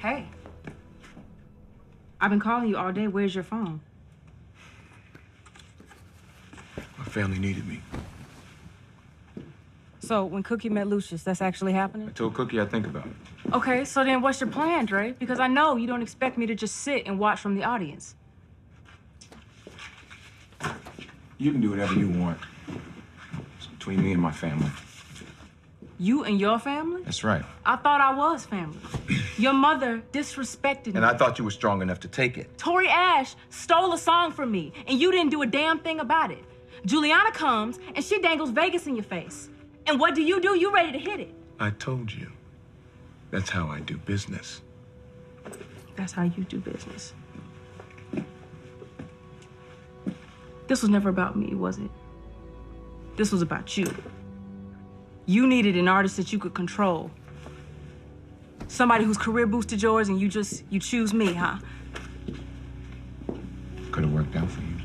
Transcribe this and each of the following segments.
Hey. I've been calling you all day. Where's your phone? My family needed me. So when Cookie met Lucius, that's actually happening? I told Cookie I'd think about it. Okay, so then what's your plan, Dre? Because I know you don't expect me to just sit and watch from the audience. You can do whatever you want. It's between me and my family. You and your family? That's right. I thought I was family. Your mother disrespected me. And I thought you were strong enough to take it. Tory Ash stole a song from me, and you didn't do a damn thing about it. Giuliana comes and she dangles Vegas in your face. And what do you do? You ready to hit it. I told you. That's how I do business. That's how you do business. This was never about me, was it? This was about you. You needed an artist that you could control. Somebody whose career boosted yours, and you just you choose me, huh? Could have worked out for you.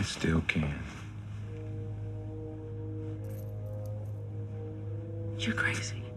It still can. You're crazy.